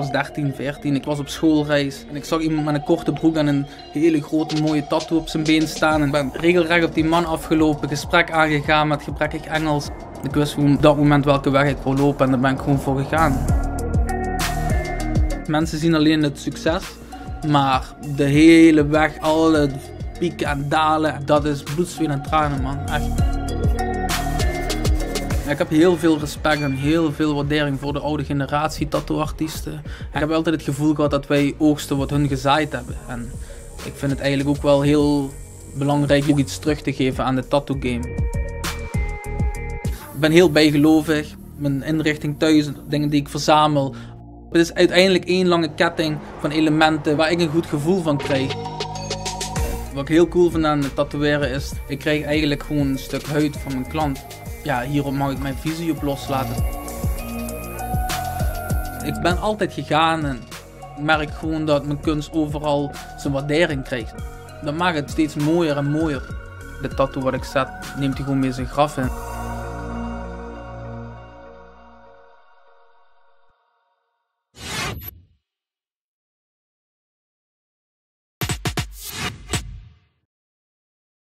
was 13, 14. Ik was op schoolreis en ik zag iemand met een korte broek en een hele grote mooie tattoo op zijn been staan. En ik ben regelrecht op die man afgelopen, gesprek aangegaan met gebrekkig Engels. Ik wist op dat moment welke weg ik wil lopen en daar ben ik gewoon voor gegaan. Mensen zien alleen het succes, maar de hele weg, alle pieken en dalen, dat is bloed, en tranen man, echt. Ik heb heel veel respect en heel veel waardering voor de oude generatie tattooartiesten. Ik heb altijd het gevoel gehad dat wij oogsten wat hun gezaaid hebben. En ik vind het eigenlijk ook wel heel belangrijk om iets terug te geven aan de tattoo game. Ik ben heel bijgelovig. Mijn inrichting thuis, dingen die ik verzamel. Het is uiteindelijk één lange ketting van elementen waar ik een goed gevoel van krijg. Wat ik heel cool vind aan het tatoeëren is, ik krijg eigenlijk gewoon een stuk huid van mijn klant ja, hierop mag ik mijn visie op loslaten. Ik ben altijd gegaan en merk gewoon dat mijn kunst overal zijn waardering krijgt. Dat maakt het steeds mooier en mooier. De tattoo wat ik zet neemt hij gewoon mee zijn graf in.